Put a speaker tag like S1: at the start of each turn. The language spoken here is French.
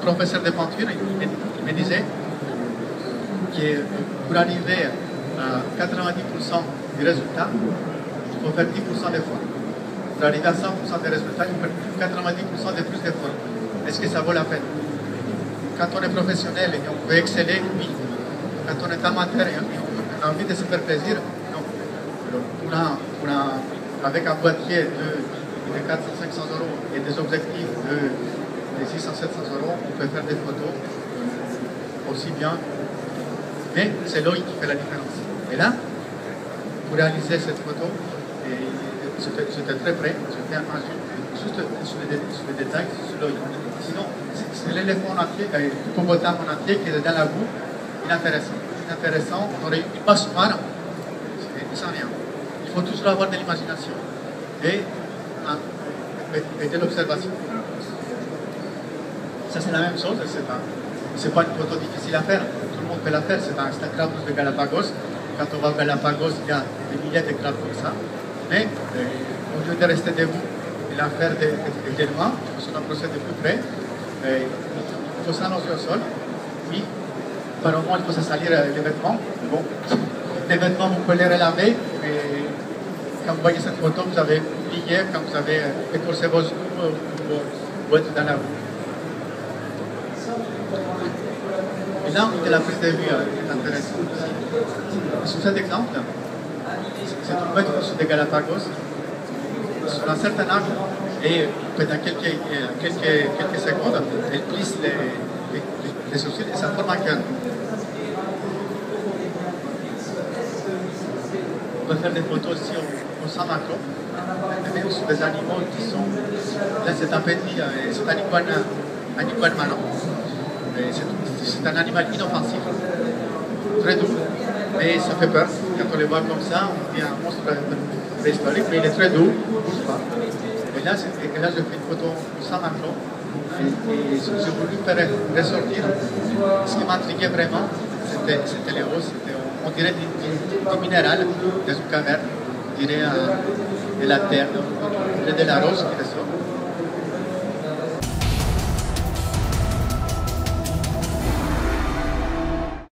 S1: professeur de peinture, me disait que pour arriver à 90% du résultat, il faut faire 10% d'efforts. Pour arriver à 100% des résultats, il faut faire 90% de plus d'efforts. Est-ce que ça vaut la peine? Quand on est professionnel et on veut exceller, oui. Quand on est amateur et on a envie de se faire plaisir, non. Avec un boîtier de, de 400-500 euros et des objectifs de, de 600-700 euros, on peut faire des photos aussi bien. Mais c'est l'œil qui fait la différence. Et là, pour réaliser cette photo, j'étais très près, j'étais juste sur les, sur détails, sur l'œil. Sinon, c'est l'éléphant en entier, l'hippopotame en entier qui est dans la boue, inintéressant. Inintéressant, on aurait une passoire, sans rien. Il faut toujours avoir de l'imagination et, et de l'observation. Ça, c'est la même chose, c'est pas, pas une photo difficile à faire, tout le monde peut la faire, c'est un Instagram de Galapagos. Quand on va à Galapagos, il y a des milliers de crabes comme ça. Mais euh, au lieu de rester debout et la faire de, de, de loin, il faut s'approcher de plus près. Euh, il faut s'allonger au sol. Oui, par moment, il faut se salir euh, les vêtements. Bon, les vêtements, vous pouvez les relaver, mais quand vous voyez cette photo, vous avez oublié, quand vous avez écorcé vos joues, vous êtes dans la boue. Là, on la prise de vue est intéressante. Sur cet exemple, c'est une bête sur des Galapagos, sur un certain angle, et pendant quelques, quelques, quelques secondes, elle plisse les, les, sourcils et ça forme un cœur. On peut faire des photos aussi au, au macro, mais même sur des animaux qui sont. Là, c'est un petit, c'est un iguane, un iguane. C'est un animal inoffensif, très doux, mais ça fait peur. Quand on les voit comme ça, on dit un monstre préhistorique, mais il est très doux, il bouge pas. Et là, je fais une photo sans macro, et, j'ai voulu faire ressortir ce qui m'intriguait vraiment, c'était les roses, on dirait du, minéral, des caverne, on dirait euh, de la terre, on dirait de la rose qui ressort.